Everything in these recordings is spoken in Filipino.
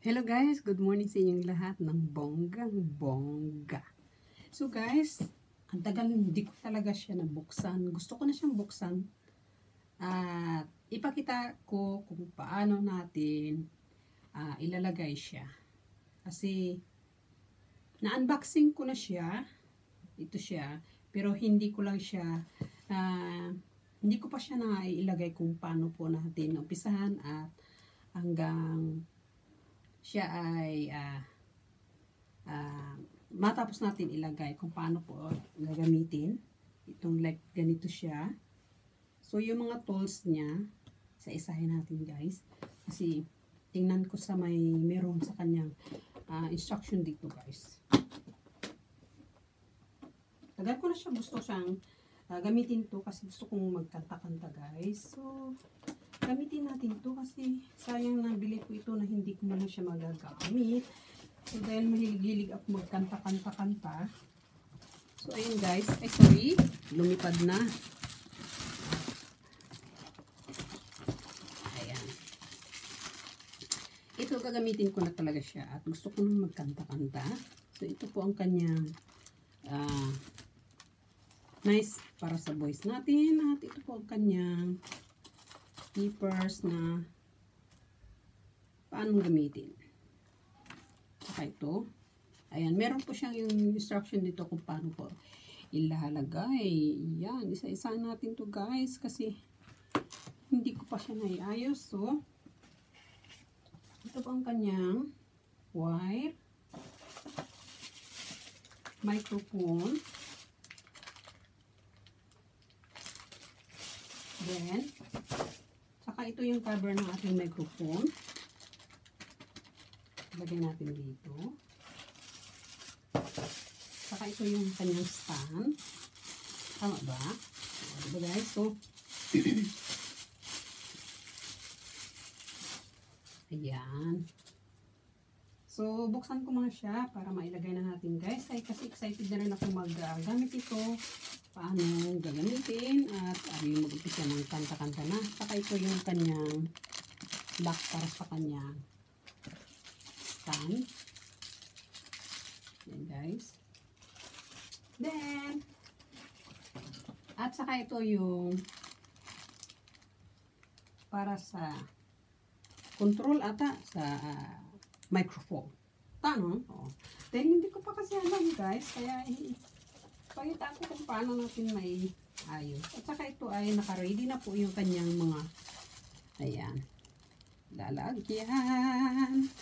Hello guys, good morning sa inyong lahat ng bonggang bongga. So guys, ang tagal hindi ko talaga siya nabuksan. Gusto ko na siyang buksan. At ipakita ko kung paano natin uh, ilalagay siya. Kasi na-unboxing ko na siya. Ito siya. Pero hindi ko lang siya uh, hindi ko pa siya na ilagay kung paano po natin umpisahan at hanggang siya ay uh, uh, matapos natin ilagay kung paano po gagamitin. Itong like ganito siya. So yung mga tools niya, sa isahin natin guys. Kasi tingnan ko sa may meron sa kanyang uh, instruction dito guys. Tagal ko na siya gusto siyang uh, gamitin to kasi gusto kong magkanta-kanta guys. So, gamitin natin to kasi sayang nabili ko ito na hindi ko man siya magagamit. So, dahil mahilig-hilig ako magkanta-kanta-kanta. So, ayun guys. Ay, sorry. Lumipad na. Ayan. Ito, gagamitin ko na talaga siya. At gusto ko nang magkanta-kanta. So, ito po ang kanyang uh, nice para sa voice natin. At ito po ang kanyang keepers na paano gamitin. Saka ito. Ayan, meron po siyang yung instruction dito kung paano po ilalagay. Yan, isa-isa natin to guys kasi hindi ko pa siya naiayos. So, ito po ang kanyang wire, microphone, then, Saka ito yung cover ng ating microphone. Lagyan natin dito. Saka ito yung kanyang stand. Tama ba? Diba guys? So, ayan. So, buksan ko muna siya para mailagay na natin guys. Ay, kasi excited na rin ako mag-gamit ito paano gagamitin at ano yung mag-upisa ng kanta-kanta na. Saka ito yung kanyang lock para sa kanyang stand. Yan guys. Then, at saka ito yung para sa control ata sa uh, microphone. Tano? Oh. Then, hindi ko pa kasi alam guys. Kaya, Pakita ko kung paano natin may ayos. At saka ito ay naka-ready na po yung kanyang mga ayan. Lalagyan.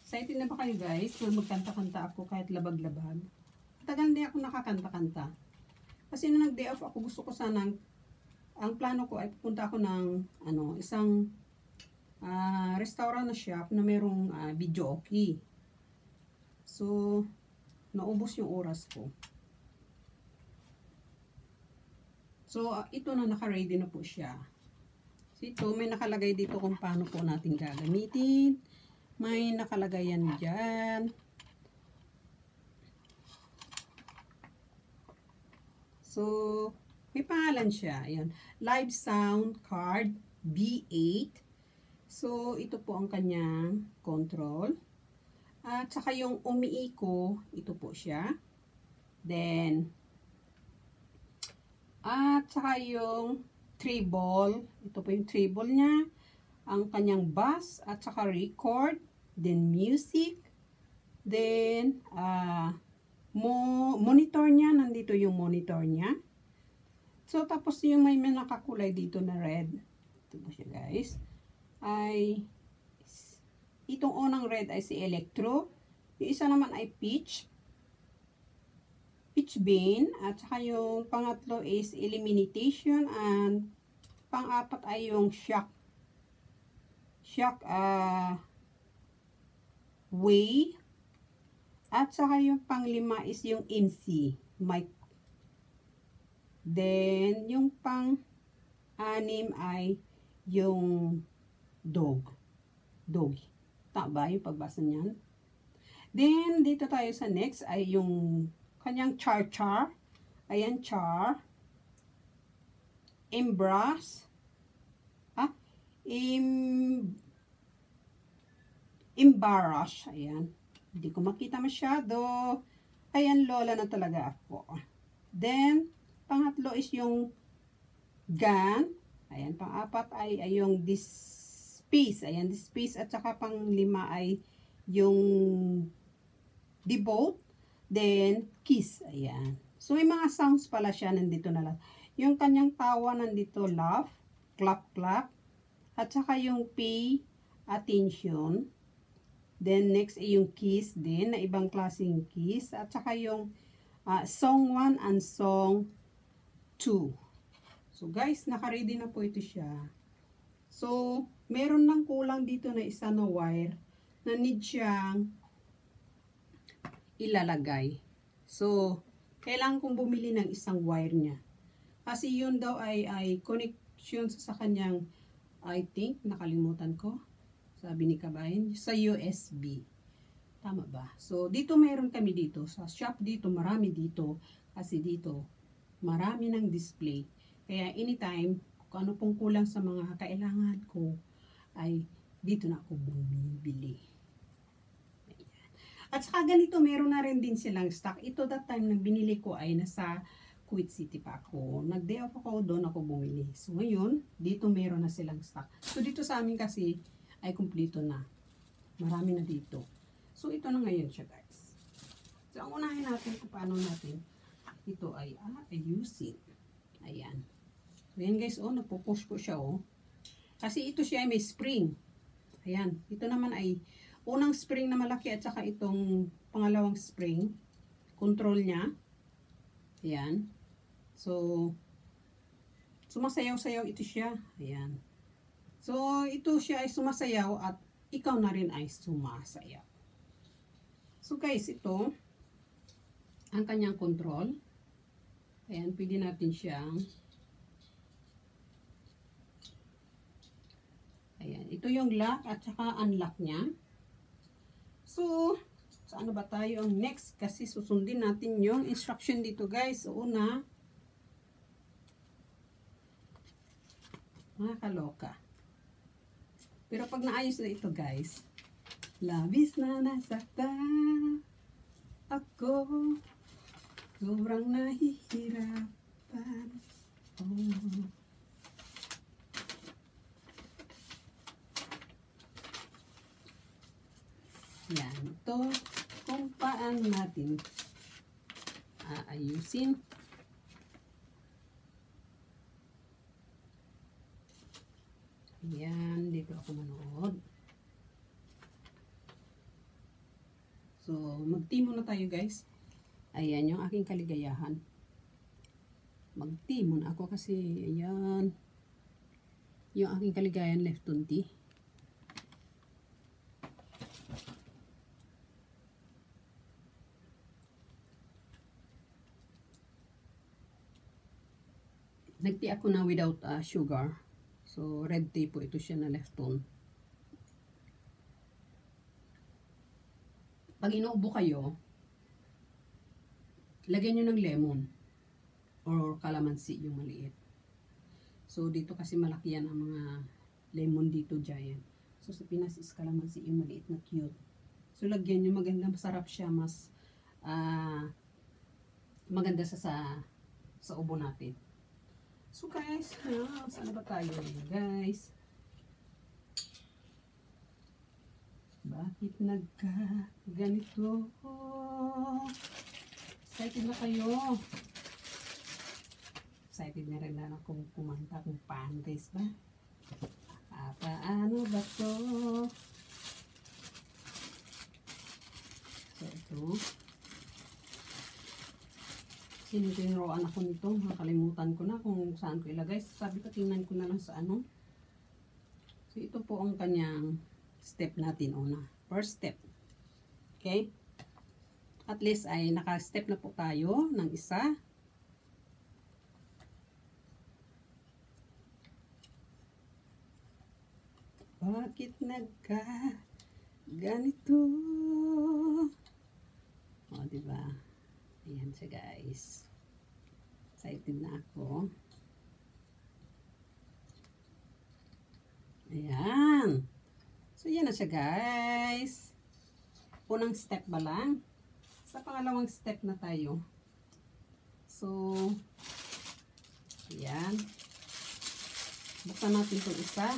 Excited na ba kayo guys? Kung magkanta-kanta ako kahit labag-labag. Tagal hindi ako nakakanta-kanta. Kasi nung nag-day off ako, gusto ko sanang ang plano ko ay pupunta ako ng ano, isang uh, restaurant na shop na merong uh, video okay. So, naubos yung oras ko. So, uh, ito na naka-ready na po siya. So, ito, may nakalagay dito kung paano po natin gagamitin. May nakalagay yan dyan. So, may pangalan siya. Ayan. Live Sound Card B8. So, ito po ang kanyang control. At saka yung umiiko, ito po siya. Then, at saka yung treble, ito po yung treble niya. Ang kanyang bass at saka record. Then, music. Then, uh, mo monitor niya, nandito yung monitor niya. So, tapos yung may nakakulay dito na red. Ito po siya guys. Ay Itong unang red ay si Electro. Yung isa naman ay Peach. Peach Bean. At saka yung pangatlo is Elimination. And pang-apat ay yung Shock. Shock uh, Way. At saka yung panglima is yung MC. Mic. Then, yung pang-anim ay yung dog. Doggy. Ba yung pagbasa niyan? Then, dito tayo sa next ay yung kanyang char-char. Ayan, char. Embrace. Ah, im embarrass. Ayan. Hindi ko makita masyado. Ayan, lola na talaga ako. Then, pangatlo is yung gun. Ayan, pang-apat ay, ay yung this piece. Ayan, this piece. At saka pang-lima ay yung devote. Then, kiss. Ayan. So, may mga sounds pala siya. Nandito na lang. Yung kanyang tawa nandito, laugh, clap, clap. At saka yung pay attention. Then, next ay yung kiss din, na ibang klaseng kiss. At saka yung uh, song 1 and song 2. So, guys, nakaready na po ito siya. So, meron lang kulang dito na isa na wire na need siyang ilalagay. So, kailangan kong bumili ng isang wire niya. Kasi yun daw ay, ay connection sa kanyang, I think, nakalimutan ko. Sabi ni Kabayan, sa USB. Tama ba? So, dito meron kami dito. Sa shop dito, marami dito. Kasi dito, marami ng display. Kaya anytime, kung ano pong kulang sa mga kailangan ko, ay dito na ako bumibili. At saka ganito, meron na rin din silang stock. Ito that time na binili ko ay nasa Kuwait City pa ako. Nag-day off ako, doon ako bumili. So ngayon, dito meron na silang stock. So dito sa amin kasi ay kumpleto na. Marami na dito. So ito na ngayon siya guys. So unahin natin kung paano natin ito ay ah, ayusin. Ayan. So yan guys, oh, napupush ko siya oh. Kasi ito siya ay may spring. Ayan. Ito naman ay unang spring na malaki at saka itong pangalawang spring. Control niya. Ayan. So, sumasayaw-sayaw ito siya. Ayan. So, ito siya ay sumasayaw at ikaw na rin ay sumasayaw. So, guys, ito ang kanyang control. Ayan, pwede natin siyang Ayan, ito yung lock at saka unlock niya. So, sa ano ba tayo ang next? Kasi susundin natin yung instruction dito guys. So, una, mga kaloka. Pero pag naayos na ito guys, labis na nasakta ako. Sobrang nahihirapan. Oh. Yan. Ito, kung paano natin aayusin. Yan. Dito ako manood. So, magtimo na tayo guys. Ayan yung aking kaligayahan. Magtimo na ako kasi, ayan. Yung aking kaligayahan left 20. Nagti ako na without uh, sugar. So, red tea po ito siya na lefton. Pag inuubo kayo, lagyan nyo ng lemon or calamansi yung maliit. So, dito kasi malaki yan ang mga lemon dito, giant. So, sa Pinas is calamansi yung maliit na cute. So, lagyan nyo maganda, masarap siya, mas uh, maganda sa, sa, sa ubo natin. So guys, ah, saan ba tayo guys? Bakit nagka ganito? Excited na kayo? Excited na rin na akong kumanta kung guys ba? Ah, paano ba to? So ito. Sinitinuroan ako nito. Nakalimutan ko na kung saan ko ilagay. Sabi ko, tingnan ko na lang sa ano. So, ito po ang kanyang step natin una. First step. Okay? At least ay naka-step na po tayo ng isa. Bakit nagka ganito? Ayan siya guys. Excited na ako. Ayan. ayan na siya guys. Unang step ba lang? Sa pangalawang step na tayo. So, ayan. Buksan natin itong isa.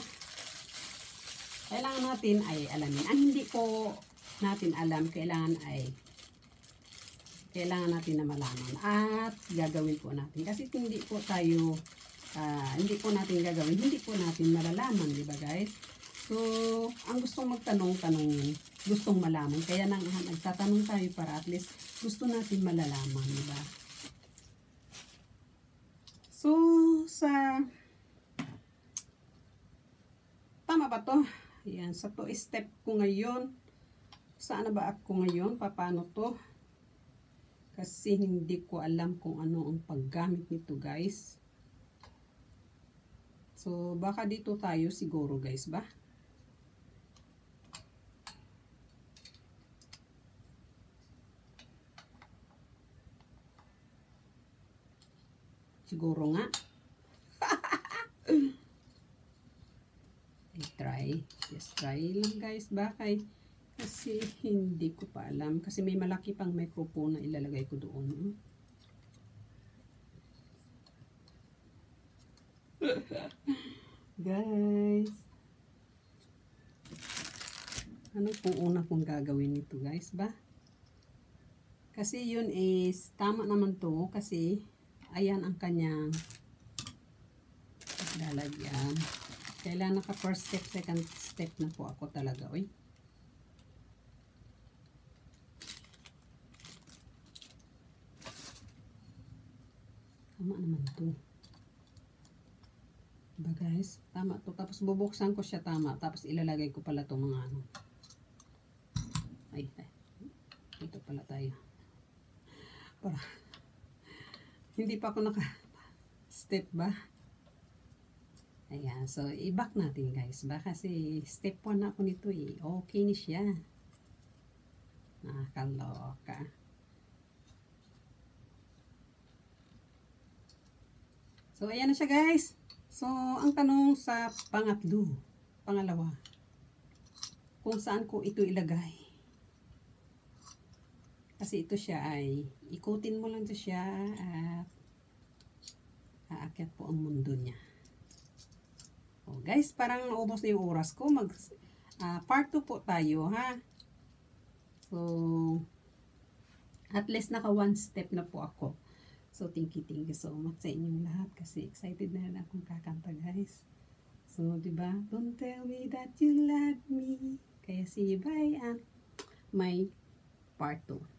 Kailangan natin ay alamin. Ang hindi po natin alam, kailangan ay kailangan natin na malaman at gagawin po natin. Kasi hindi po tayo, ah, hindi po natin gagawin, hindi po natin malalaman, di ba guys? So, ang gustong magtanong, tanongin, gustong malaman. Kaya nang nagtatanong tayo para at least gusto natin malalaman, di ba? So, sa tama ba to? Ayan, sa to step ko ngayon, saan na ba ako ngayon? Paano to? Kasi hindi ko alam kung ano ang paggamit nito guys. So, baka dito tayo siguro guys ba? Siguro nga. I-try. Just try lang guys. Bakay. Kasi hindi ko pa alam. Kasi may malaki pang microphone na ilalagay ko doon. guys. Ano pong una kong gagawin nito guys ba? Kasi yun is tama naman to kasi ayan ang kanyang lalagyan. Kailangan naka first step, second step na po ako talaga. Oy. Tama naman to. Diba guys? Tama to. Tapos bubuksan ko siya tama. Tapos ilalagay ko pala to mga ano. Ay, ay. Dito pala tayo. Para. Hindi pa ako naka step ba? Ayan. So, i-back natin guys. Ba kasi step 1 na ako nito eh. Okay ni siya. Nakakaloka. So, ayan na siya guys. So, ang tanong sa pangatlo, pangalawa, kung saan ko ito ilagay. Kasi ito siya ay, ikutin mo lang siya at aakyat po ang mundo niya. Oh, guys, parang naubos na yung oras ko. Mag, uh, part 2 po tayo, ha? So, at least naka one step na po ako. So, thank you, thank you so much sa inyong lahat kasi excited na rin akong kakanta, guys. So, di ba? Don't tell me that you love me. Kaya see you bye and my part 2.